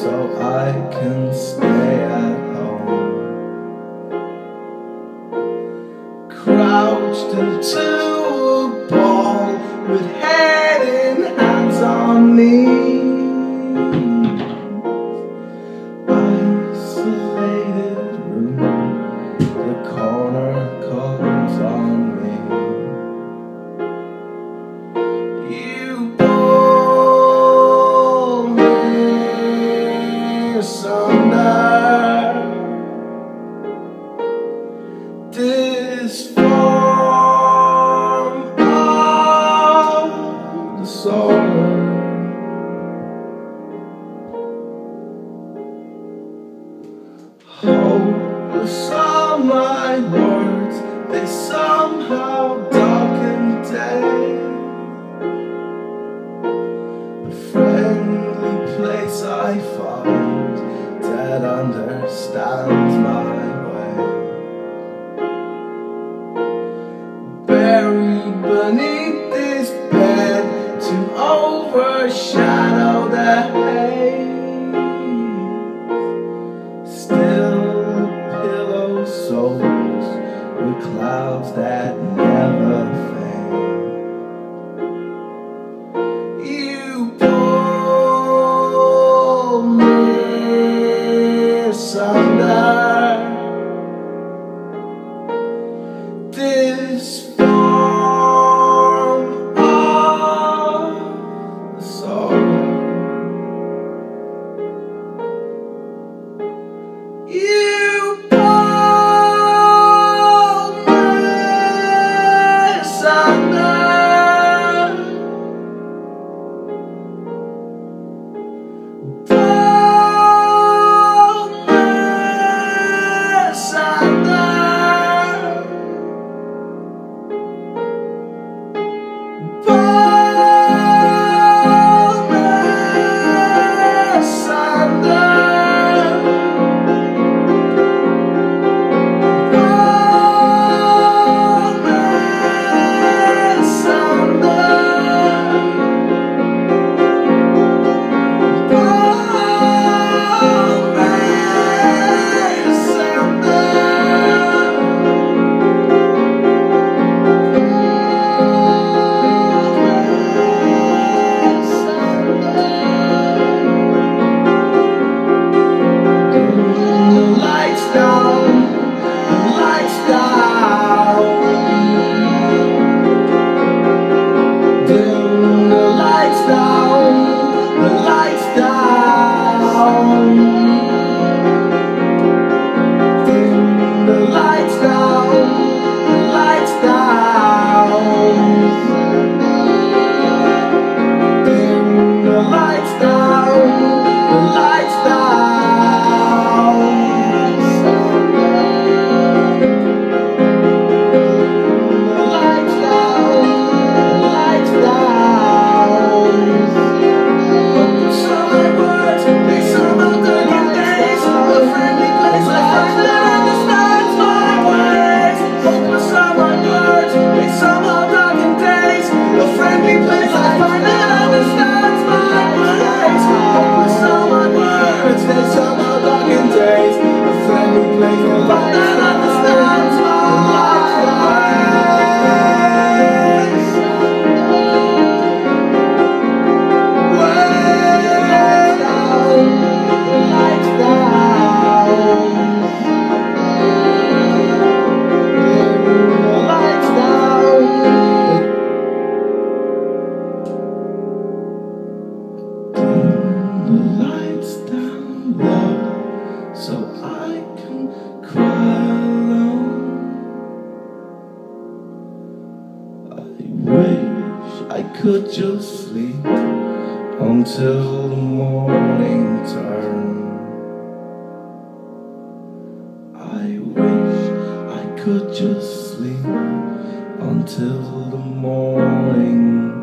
so I can stay at home. Crouched into a ball with head and hands on knees. understands my way. Buried beneath this bed to overshadow the haze. Still, pillow souls with clouds that. I could just sleep until the morning time. I wish I could just sleep until the morning